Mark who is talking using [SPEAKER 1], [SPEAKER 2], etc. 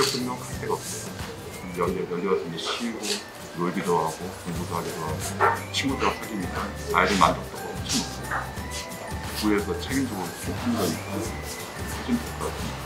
[SPEAKER 1] 학교뿐만 갈 데가 없어요. 여기 여기 와서 이제 쉬고 놀기도 하고 공부도 하기도 하고 친구들하고 사귀니까 아이들 만족도가 엄청 높아요. 구에서 책임지고 쭉 하는 거니까 훨씬 좋을 것 같아요.